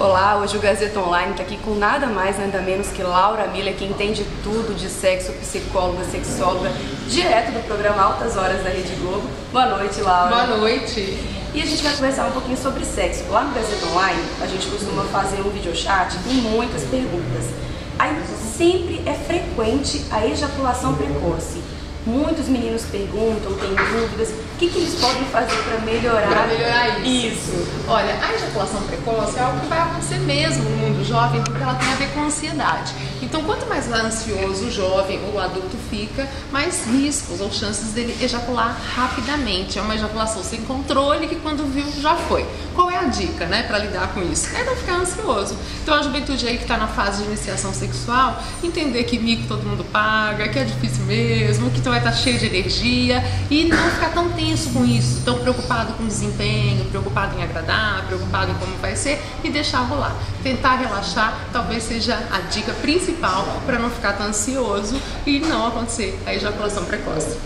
Olá, hoje o Gazeta Online está aqui com nada mais, nada menos que Laura Miller, que entende tudo de sexo, psicóloga, sexóloga, direto do programa Altas Horas da Rede Globo. Boa noite, Laura. Boa noite. E a gente vai conversar um pouquinho sobre sexo. Lá no Gazeta Online, a gente costuma fazer um videochat com muitas perguntas. Aí sempre é frequente a ejaculação precoce. Muitos meninos perguntam, têm dúvidas, que, que eles podem fazer para melhorar? Para melhorar isso. isso. Olha, a ejaculação precoce é algo que vai acontecer mesmo no mundo jovem, porque ela tem a ver com ansiedade. Então, quanto mais ansioso o jovem ou o adulto fica, mais riscos ou chances dele ejacular rapidamente. É uma ejaculação sem controle que quando viu já foi. Qual é a dica, né, para lidar com isso? É não ficar ansioso. Então, a juventude aí que está na fase de iniciação sexual, entender que mico todo mundo paga, que é difícil mesmo, que vai estar cheio de energia e não ficar tão tenso com isso, tão preocupado com desempenho, preocupado em agradar, preocupado em como vai ser e deixar rolar. Tentar relaxar talvez seja a dica principal para não ficar tão ansioso e não acontecer a ejaculação precoce.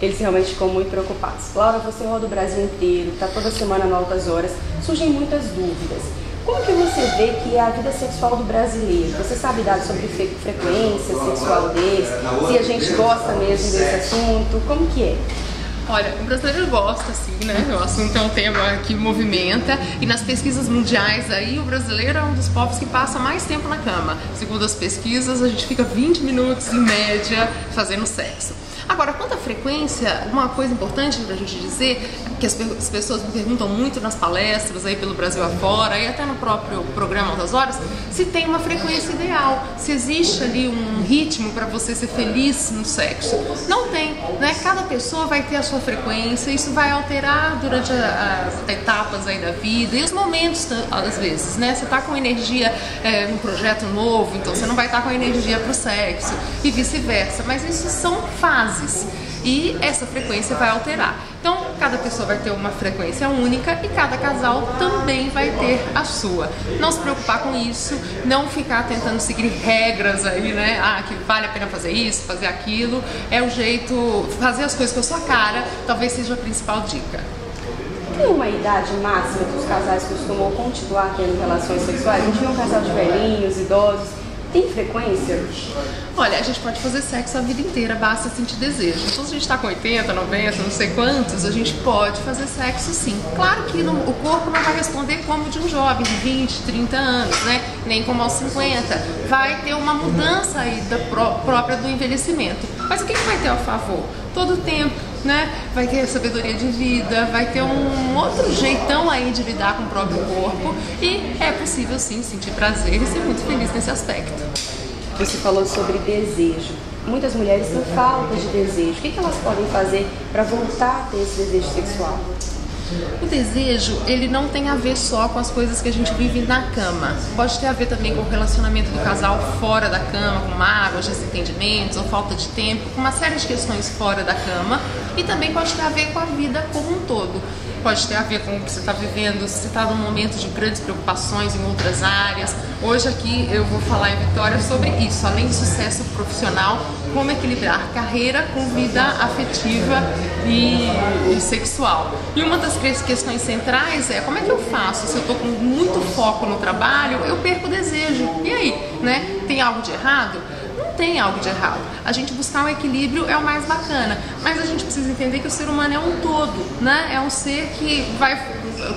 Eles realmente ficam muito preocupados. Laura, você roda o Brasil inteiro, está toda semana em altas horas, surgem muitas dúvidas. Como que você vê que é a vida sexual do brasileiro? Você sabe dados sobre fre frequência sexual deles? Se a gente gosta mesmo desse assunto? Como que é? Olha, o brasileiro gosta, sim, né? O assunto é um tema que movimenta e nas pesquisas mundiais aí o brasileiro é um dos povos que passa mais tempo na cama. Segundo as pesquisas, a gente fica 20 minutos em média fazendo sexo. Agora, quanto à frequência, uma coisa importante para a gente dizer, que as, as, pessoas me perguntam muito nas palestras aí pelo Brasil afora e até no próprio programa Altas Horas, se tem uma frequência ideal, se existe ali um ritmo para você ser feliz no sexo. Não tem, né? Cada pessoa vai ter a sua frequência, isso vai alterar durante as etapas aí da vida e os momentos, às vezes, né? Você está com energia é, num projeto novo, então você não vai estar tá com energia para o sexo e vice-versa, mas isso são fases e essa frequência vai alterar. Então, cada pessoa vai ter uma frequência única e cada casal também vai ter a sua. Não se preocupar com isso, não ficar tentando seguir regras aí, né? Ah, que vale a pena fazer isso, fazer aquilo. É o jeito, fazer as coisas com a sua cara, talvez seja a principal dica. Tem uma idade máxima que os casais costumam continuar tendo relações sexuais? A gente vê um casal de velhinhos, idosos tem frequência? Olha, a gente pode fazer sexo a vida inteira, basta sentir desejo. Então, se a gente está com 80, 90, não sei quantos, a gente pode fazer sexo sim. Claro que não, o corpo não vai responder como de um jovem de 20, 30 anos, né? Nem como aos 50. Vai ter uma mudança aí da pró própria do envelhecimento. Mas o que, que vai ter a favor? Todo o tempo né? Vai ter sabedoria de vida, vai ter um outro jeitão aí de lidar com o próprio corpo e é possível sim sentir prazer e ser muito feliz nesse aspecto. Você falou sobre desejo. Muitas mulheres têm falta de desejo. O que elas podem fazer para voltar a ter esse desejo sexual? O desejo, ele não tem a ver só com as coisas que a gente vive na cama. Pode ter a ver também com o relacionamento do casal fora da cama, com mágoas, desentendimentos ou falta de tempo, com uma série de questões fora da cama. E também pode ter a ver com a vida como um todo pode ter a ver com o que você está vivendo, se você está num momento de grandes preocupações em outras áreas. Hoje aqui eu vou falar em Vitória sobre isso, além do sucesso profissional, como equilibrar carreira com vida afetiva e, e sexual. E uma das questões centrais é como é que eu faço? Se eu estou com muito foco no trabalho, eu perco o desejo. E aí, né? Tem algo de errado? Tem algo de errado. A gente buscar um equilíbrio é o mais bacana, mas a gente precisa entender que o ser humano é um todo, né? É um ser que vai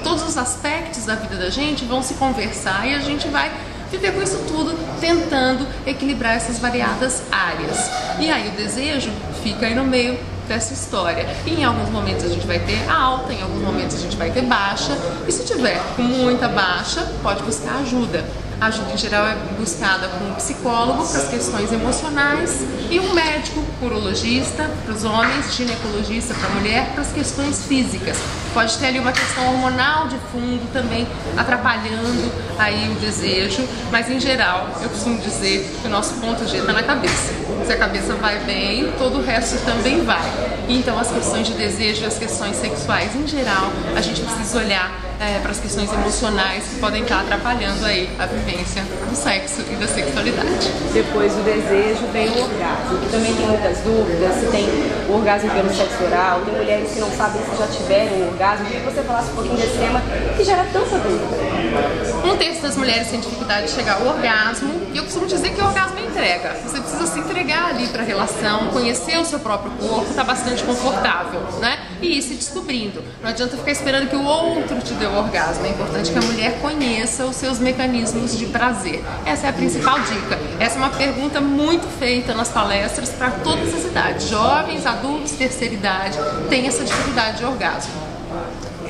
todos os aspectos da vida da gente vão se conversar e a gente vai viver com isso tudo tentando equilibrar essas variadas áreas. E aí o desejo fica aí no meio dessa história. E em alguns momentos a gente vai ter alta, em alguns momentos a gente vai ter baixa. E se tiver muita baixa, pode buscar ajuda. A ajuda em geral é buscada com um psicólogo para as questões emocionais e um médico urologista para os homens, ginecologista para a mulher para as questões físicas. Pode ter ali uma questão hormonal de fundo também atrapalhando aí o desejo, mas em geral eu costumo dizer que o nosso ponto G está na cabeça. Se a cabeça vai bem, todo o resto também vai. Então as questões de desejo e as questões sexuais em geral, a gente precisa olhar é, para as questões emocionais que podem estar atrapalhando aí a vivência do sexo e da sexualidade. Depois do desejo vem o orgasmo, que também tem muitas dúvidas, se tem o orgasmo pelo sexo oral, tem mulheres que não sabem se já tiveram orgasmo. Queria que você falasse um pouquinho desse tema que gera tanta dúvida. Um terço das mulheres tem dificuldade de chegar ao orgasmo e eu costumo dizer que o orgasmo é entrega. Você precisa se entregar ali para a relação, conhecer o seu próprio corpo, tá bastante confortável, né? E ir se descobrindo. Não adianta ficar esperando que o outro te dê o orgasmo. É importante que a mulher conheça os seus mecanismos de prazer. Essa é a principal dica. Essa é uma pergunta muito feita nas palestras para todas as idades. Jovens, adultos, terceira idade, têm essa dificuldade de orgasmo.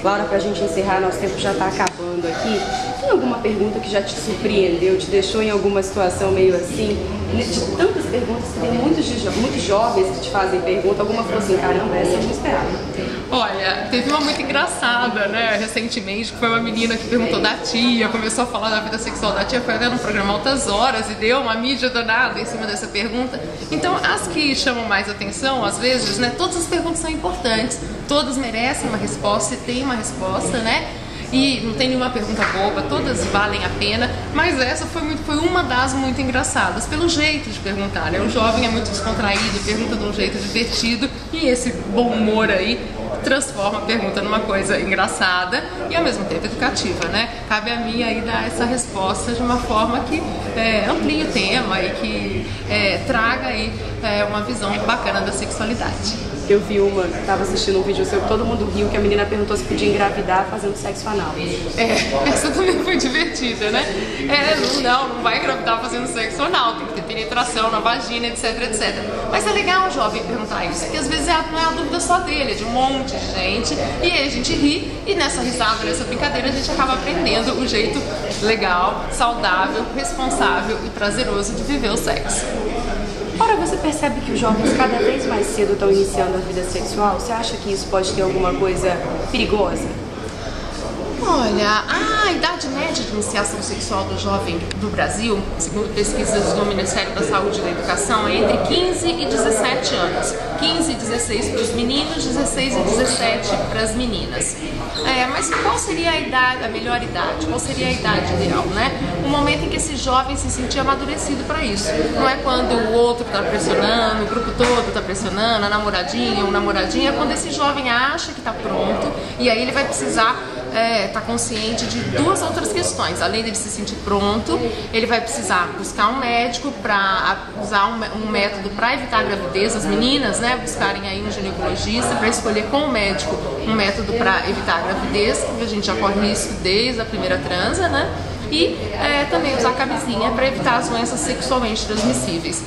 Laura, para a gente encerrar, nosso tempo já está acabando aqui. Tem alguma pergunta que já te surpreendeu, te deixou em alguma situação meio assim? De tantas perguntas, tem muitos, muitos jovens que te fazem pergunta, alguma falou assim, caramba, essa eu não esperava. Olha, teve uma muito engraçada, né, recentemente, que foi uma menina que perguntou da tia, começou a falar da vida sexual da tia, foi até no programa Altas Horas e deu uma mídia danada em cima dessa pergunta. Então, as que chamam mais atenção, às vezes, né, todas as perguntas são importantes, todas merecem uma resposta e tem uma resposta, né? E não tem nenhuma pergunta boba, todas valem a pena, mas essa foi, muito, foi uma das muito engraçadas, pelo jeito de perguntar, né? O jovem é muito descontraído, pergunta de um jeito divertido e esse bom humor aí transforma a pergunta numa coisa engraçada e ao mesmo tempo educativa, né? Cabe a mim aí dar essa resposta de uma forma que é, amplie o tema e que é, traga aí é, uma visão bacana da sexualidade. Eu vi uma, tava assistindo um vídeo seu todo mundo riu, que a menina perguntou se podia engravidar fazendo sexo anal. É, essa também foi divertida, né? É, não, não vai engravidar fazendo sexo anal, tem que ter penetração na vagina, etc, etc. Mas é legal o jovem perguntar isso, porque às vezes é, não é a dúvida só dele, é de um monte de gente, e aí a gente ri, e nessa risada, nessa brincadeira, a gente acaba aprendendo o jeito legal, saudável, responsável e prazeroso de viver o sexo. Ora, você percebe que os jovens cada vez mais cedo estão iniciando a vida sexual? Você acha que isso pode ter alguma coisa perigosa? Olha, a idade média de iniciação sexual do jovem do Brasil, segundo pesquisas do Ministério da Saúde e da Educação, é entre 15 e 17 anos. 15 e 16 para os meninos, 16 e 17 para as meninas. É, mas qual seria a idade, a melhor idade? Qual seria a idade ideal, né? O momento em que esse jovem se sentir amadurecido para isso. Não é quando o outro está pressionando, o grupo todo está pressionando, a namoradinha, o namoradinho, é quando esse jovem acha que está pronto e aí ele vai precisar é, tá consciente de duas outras questões. Além dele se sentir pronto, ele vai precisar buscar um médico para usar um, um método para evitar a gravidez. As meninas, né, buscarem aí um ginecologista para escolher com o médico um método para evitar a gravidez, porque a gente já corre risco desde a primeira transa, né? E é, também usar camisinha para evitar as doenças sexualmente transmissíveis.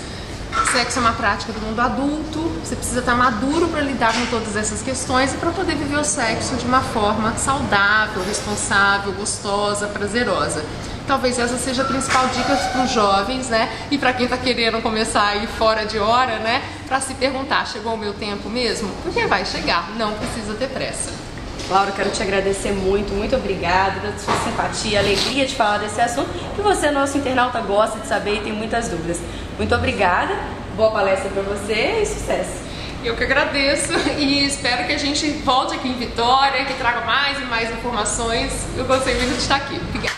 Sexo é uma prática do mundo adulto, você precisa estar maduro para lidar com todas essas questões e para poder viver o sexo de uma forma saudável, responsável, gostosa, prazerosa. Talvez essa seja a principal dica para os jovens, né? E para quem está querendo começar a ir fora de hora, né? Para se perguntar, chegou o meu tempo mesmo? Porque vai chegar, não precisa ter pressa. Laura, quero te agradecer muito, muito obrigada da sua simpatia, alegria de falar desse assunto que você, nosso internauta, gosta de saber e tem muitas dúvidas. Muito obrigada, boa palestra para você e sucesso! Eu que agradeço e espero que a gente volte aqui em Vitória, que traga mais e mais informações. Eu gostei muito de estar aqui. Obrigada.